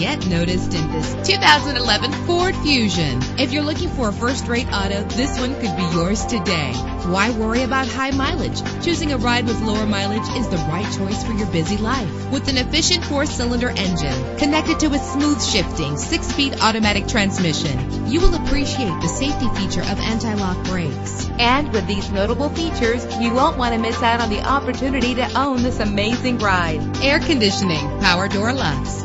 get noticed in this 2011 Ford Fusion. If you're looking for a first-rate auto, this one could be yours today. Why worry about high mileage? Choosing a ride with lower mileage is the right choice for your busy life. With an efficient four-cylinder engine connected to a smooth shifting six-speed automatic transmission, you will appreciate the safety feature of anti-lock brakes. And with these notable features, you won't want to miss out on the opportunity to own this amazing ride. Air conditioning, power door locks,